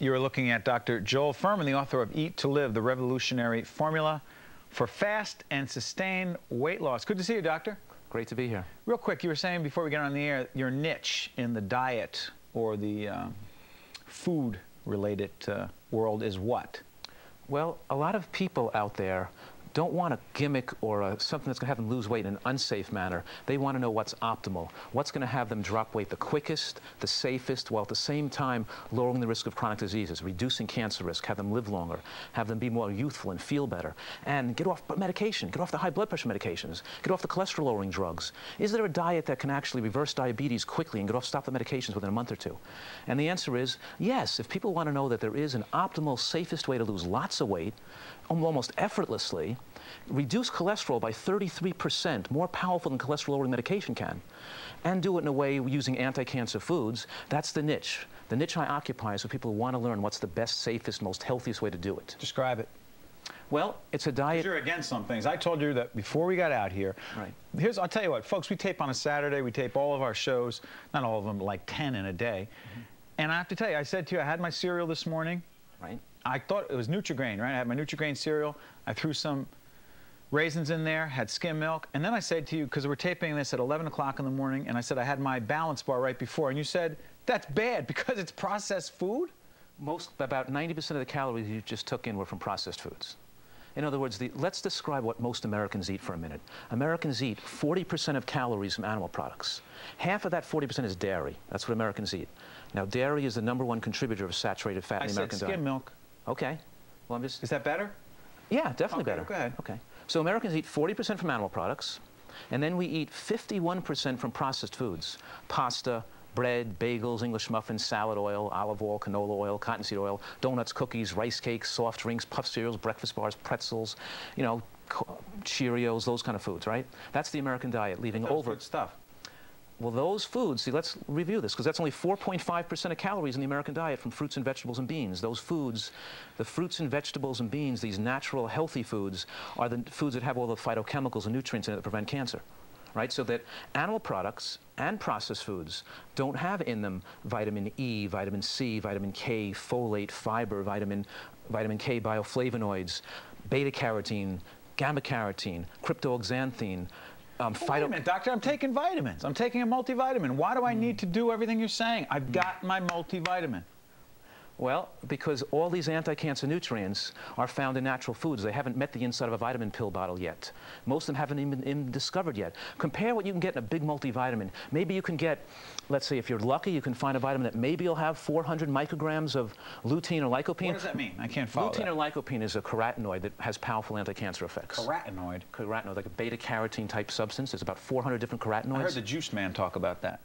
You're looking at Dr. Joel Fuhrman, the author of Eat to Live, the revolutionary formula for fast and sustained weight loss. Good to see you, doctor. Great to be here. Real quick, you were saying before we get on the air, your niche in the diet or the uh, food-related uh, world is what? Well, a lot of people out there don't want a gimmick or a, something that's going to have them lose weight in an unsafe manner. They want to know what's optimal, what's going to have them drop weight the quickest, the safest, while at the same time lowering the risk of chronic diseases, reducing cancer risk, have them live longer, have them be more youthful and feel better, and get off medication, get off the high blood pressure medications, get off the cholesterol lowering drugs. Is there a diet that can actually reverse diabetes quickly and get off, stop the medications within a month or two? And the answer is yes. If people want to know that there is an optimal, safest way to lose lots of weight, almost effortlessly, reduce cholesterol by 33%, more powerful than cholesterol-lowering medication can, and do it in a way using anti-cancer foods, that's the niche. The niche I occupy is for people who want to learn what's the best, safest, most healthiest way to do it. Describe it. Well, it's a diet. You're against some things. I told you that before we got out here. Right. Here's, I'll tell you what, folks, we tape on a Saturday. We tape all of our shows, not all of them, like 10 in a day. Mm -hmm. And I have to tell you, I said to you, I had my cereal this morning. Right. I thought it was Nutri-Grain, right? I had my Nutri-Grain cereal. I threw some raisins in there, had skim milk, and then I said to you, because we're taping this at 11 o'clock in the morning, and I said I had my balance bar right before, and you said, that's bad because it's processed food? Most, about 90% of the calories you just took in were from processed foods. In other words, the, let's describe what most Americans eat for a minute. Americans eat 40% of calories from animal products. Half of that 40% is dairy. That's what Americans eat. Now, dairy is the number one contributor of saturated fat I in the American said diet. skim milk. Okay. Well, I'm just... Is that better? Yeah, definitely okay, better. Go ahead. Okay. So Americans eat 40% from animal products, and then we eat 51% from processed foods. Pasta, bread, bagels, English muffins, salad oil, olive oil, canola oil, cottonseed oil, donuts, cookies, rice cakes, soft drinks, puff cereals, breakfast bars, pretzels, you know, Cheerios, those kind of foods, right? That's the American diet, leaving over good stuff. Well, those foods, see, let's review this, because that's only 4.5% of calories in the American diet from fruits and vegetables and beans. Those foods, the fruits and vegetables and beans, these natural, healthy foods, are the foods that have all the phytochemicals and nutrients in it that prevent cancer. Right? So that animal products and processed foods don't have in them vitamin E, vitamin C, vitamin K, folate, fiber, vitamin, vitamin K bioflavonoids, beta carotene, gamma carotene, cryptoxanthin, um, well, wait a minute, doctor. I'm taking vitamins. I'm taking a multivitamin. Why do I need to do everything you're saying? I've got my multivitamin. Well, because all these anti-cancer nutrients are found in natural foods. They haven't met the inside of a vitamin pill bottle yet. Most of them haven't even been discovered yet. Compare what you can get in a big multivitamin. Maybe you can get, let's say if you're lucky, you can find a vitamin that maybe you'll have 400 micrograms of lutein or lycopene. What does that mean? I can't follow Lutein that. or lycopene is a carotenoid that has powerful anti-cancer effects. Carotenoid? Carotenoid, like a beta-carotene type substance. There's about 400 different carotenoids. I heard the juice man talk about that.